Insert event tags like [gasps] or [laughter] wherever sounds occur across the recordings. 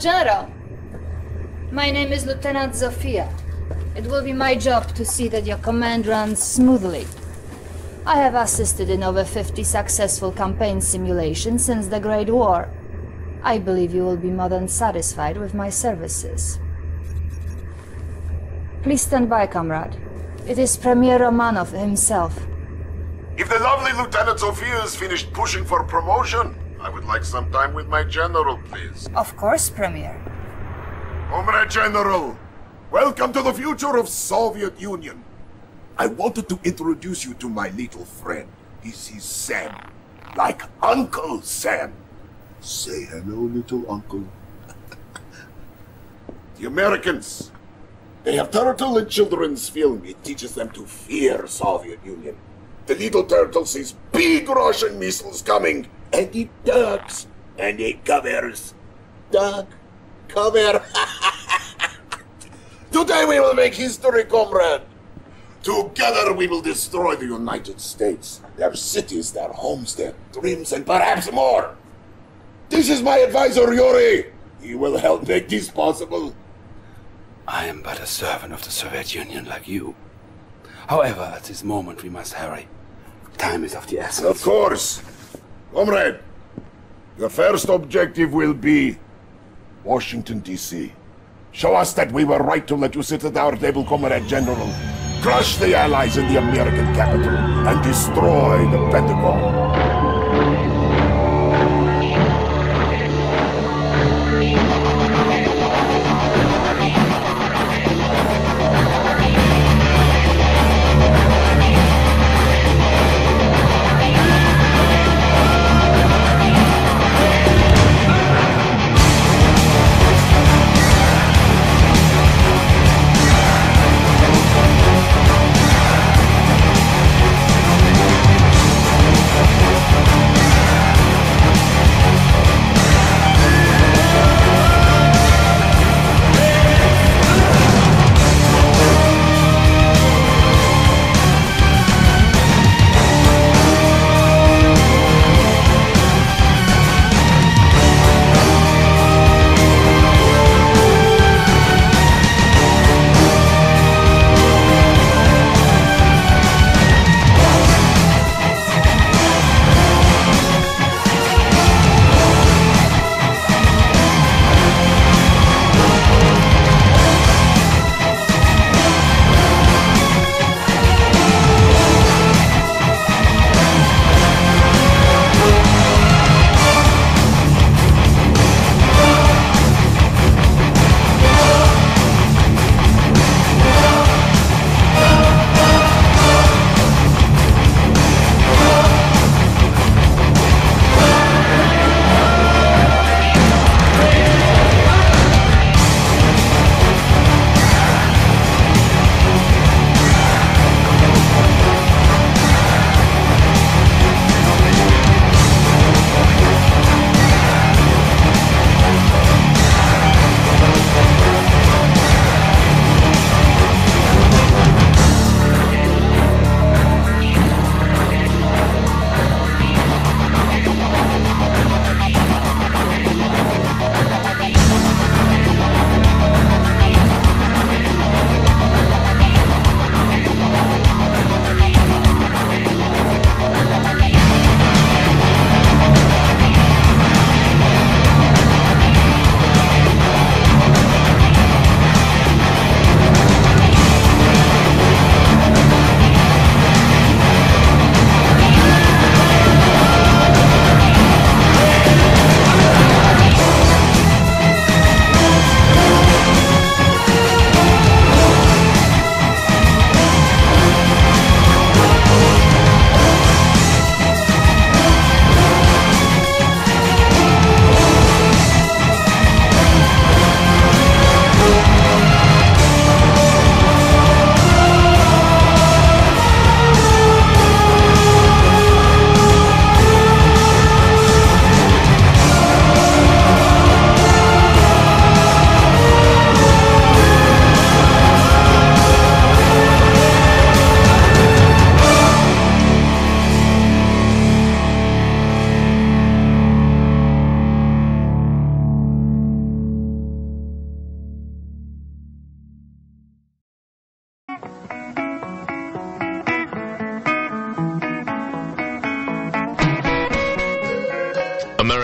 General. My name is Lieutenant Zofia. It will be my job to see that your command runs smoothly. I have assisted in over 50 successful campaign simulations since the Great War. I believe you will be more than satisfied with my services. Please stand by, comrade. It is Premier Romanov himself. If the lovely Lieutenant Zofia is finished pushing for promotion, I would like some time with my general, please. Of course, Premier. Comrade General, welcome to the future of Soviet Union. I wanted to introduce you to my little friend. This is Sam. Like Uncle Sam. Say hello, little uncle. [laughs] the Americans. They have turtle in children's film. It teaches them to fear Soviet Union. The little turtle sees big Russian missiles coming, and it ducks, and it covers. Duck, cover. [laughs] Today we will make history, comrade. Together we will destroy the United States, their cities, their homes, their dreams, and perhaps more. This is my advisor, Yuri. He will help make this possible. I am but a servant of the Soviet Union like you. However, at this moment we must hurry. Time is of the essence. Of course. Comrade, the first objective will be Washington, D.C. Show us that we were right to let you sit at our table, Comrade General. Crush the Allies in the American capital and destroy the Pentagon.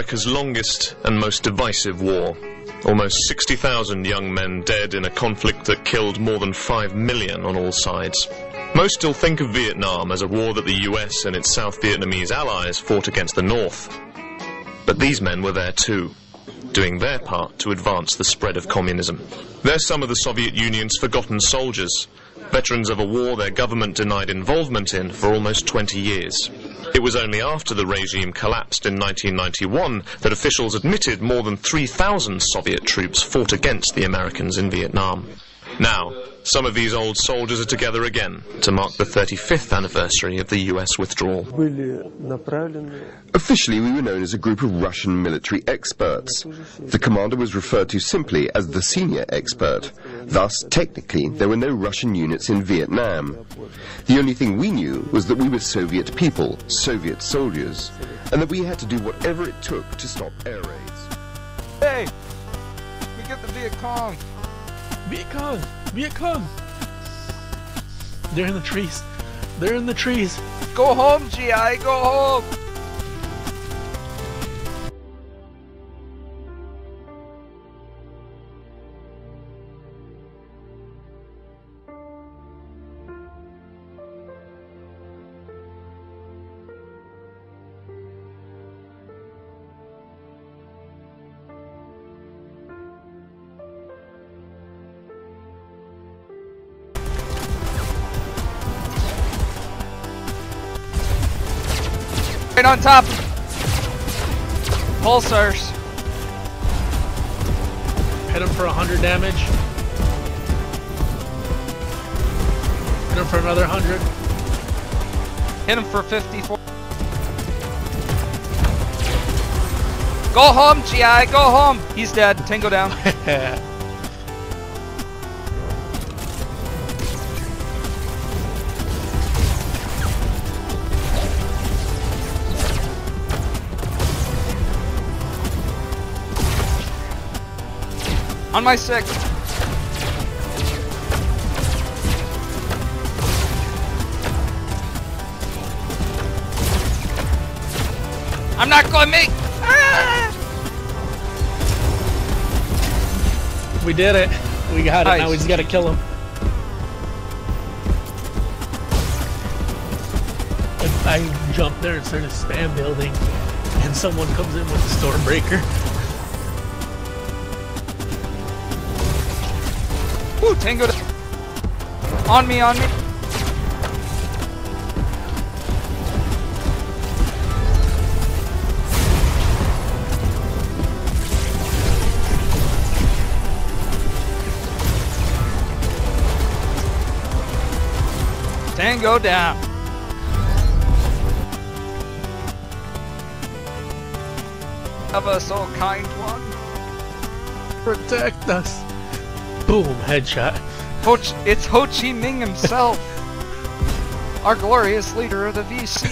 America's longest and most divisive war. Almost 60,000 young men dead in a conflict that killed more than 5 million on all sides. Most still think of Vietnam as a war that the US and its South Vietnamese allies fought against the North. But these men were there too, doing their part to advance the spread of communism. They're some of the Soviet Union's forgotten soldiers, veterans of a war their government denied involvement in for almost 20 years. It was only after the regime collapsed in 1991 that officials admitted more than 3,000 Soviet troops fought against the Americans in Vietnam. Now, some of these old soldiers are together again to mark the 35th anniversary of the US withdrawal. Officially, we were known as a group of Russian military experts. The commander was referred to simply as the senior expert. Thus, technically, there were no Russian units in Vietnam. The only thing we knew was that we were Soviet people, Soviet soldiers, and that we had to do whatever it took to stop air raids. Hey! We get the Viet Cong! Viet Cong! They're in the trees. They're in the trees. Go home, GI! Go home! Right on top! Pulsars! Hit him for 100 damage. Hit him for another 100. Hit him for 54. Go home, GI! Go home! He's dead. Tango down. [laughs] On my six. I'm not going to make. Ah! we did it. We got it. Now we just gotta kill him. If I jump there and start a spam building, and someone comes in with a Stormbreaker. Woo, Tango. On me, on me. Tango down. Have us, oh kind one. Protect us. Boom, headshot. Ho it's Ho Chi Minh himself. [laughs] Our glorious leader of the VC.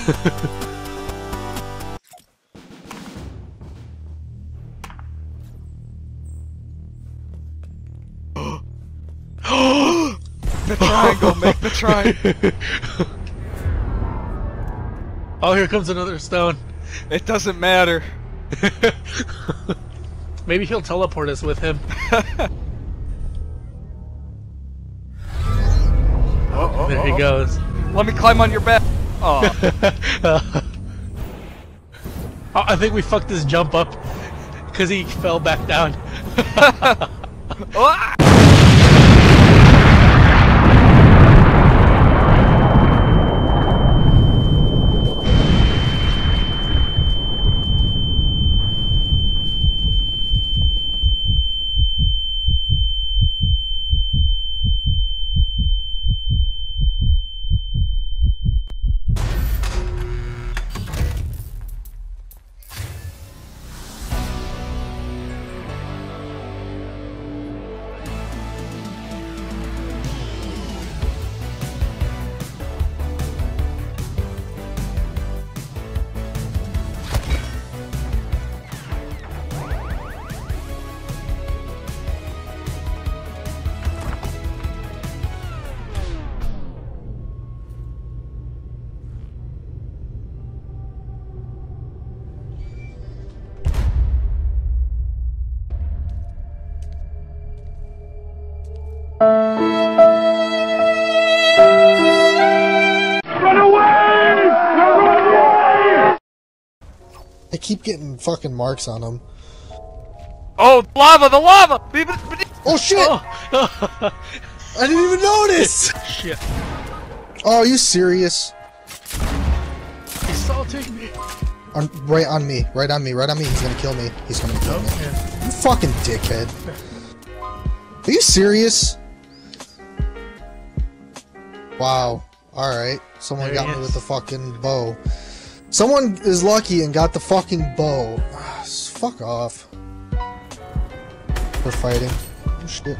[gasps] the triangle, make the triangle. Oh, here comes another stone. It doesn't matter. [laughs] Maybe he'll teleport us with him. [laughs] there he goes. Let me climb on your back. Oh, [laughs] Oh, [laughs] I think we fucked his jump up because he fell back down. [laughs] keep getting fucking marks on him. Oh, lava, the lava! Oh shit! Oh, [laughs] I didn't even notice! [laughs] shit. Oh, are you serious? He's salting me. On, right on me, right on me, right on me. He's gonna kill me. He's gonna kill me. You fucking dickhead. Are you serious? Wow. Alright. Someone There got me with the fucking bow. Someone is lucky and got the fucking bow. [sighs] Fuck off. They're fighting. Oh shit.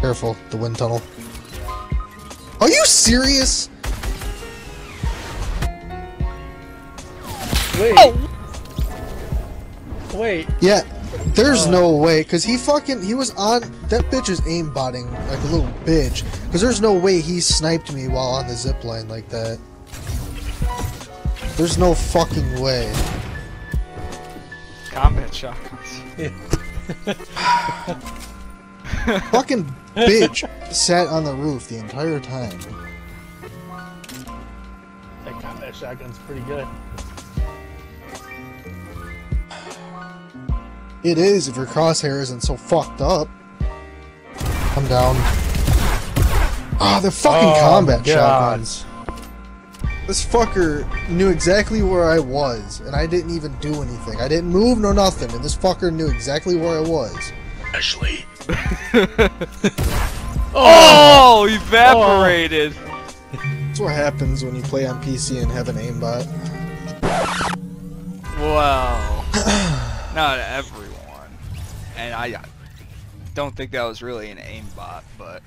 Careful, the wind tunnel. Are you serious? Wait. Wait. Yeah, there's Uh. no way, cause he fucking he was on that bitch is aimbotting like a little bitch. Cause there's no way he sniped me while on the zip line like that. There's no fucking way. Combat shotguns. [laughs] fucking bitch sat on the roof the entire time. That combat shotgun's pretty good. It is if your crosshair isn't so fucked up. I'm down. Ah, the fucking Oh, combat God. shotguns. This fucker knew exactly where I was, and I didn't even do anything. I didn't move nor nothing, and this fucker knew exactly where I was. Ashley. [laughs] Oh, oh evaporated! That's what happens when you play on PC and have an aimbot. Wow. [clears throat] Not everyone. And I I don't think that was really an aimbot, but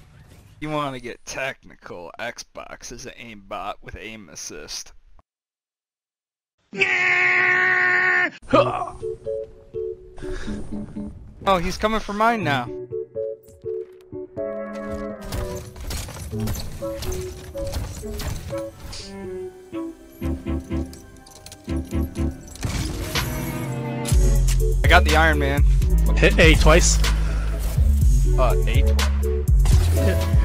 you want to get technical, Xbox is an aimbot with aim assist. [laughs] Oh, he's coming for mine now. I got the Iron Man. Hit A twice. Uh, eight. You mean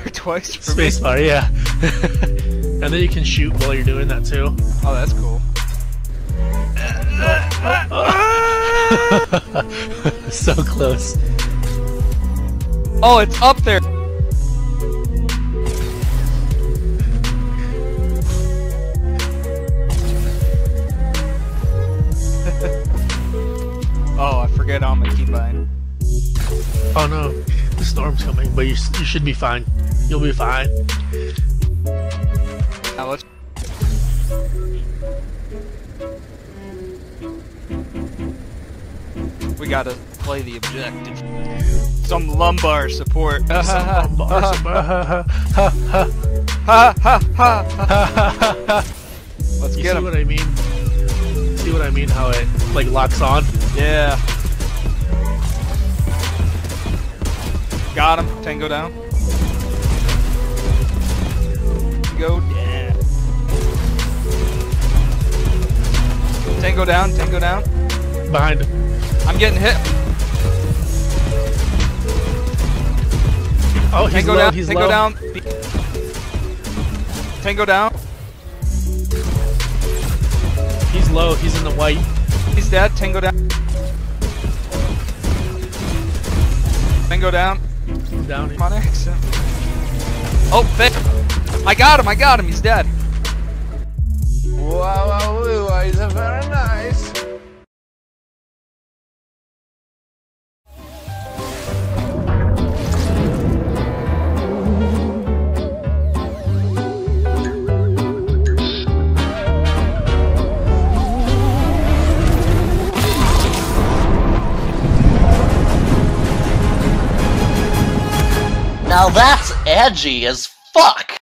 spacebar [laughs] twice for me? Spacebar, yeah. [laughs] and then you can shoot while you're doing that too. Oh, that's cool. [laughs] so close. Oh, it's up there. oh, I forget on the keybind. Oh no, the storm's coming, but you, you should be fine. You'll be fine. Now let's. We gotta play the objective. Some lumbar support. [laughs] Some lumbar support. Let's You get see him. what I mean? See what I mean? How it like locks on? Yeah. Got him. Tango down. Go down. Tango down. Tango down. Behind. I'm getting hit. Oh, he's Tango low. down. He's Tango low. down. Tango down. He's low. He's in the white. He's dead. Tango down. Tango down. Down. Come on, exit. Oh, there. I got him. I got him. He's dead. Wow, wow, wow, it's very nice. Now that's edgy as fuck!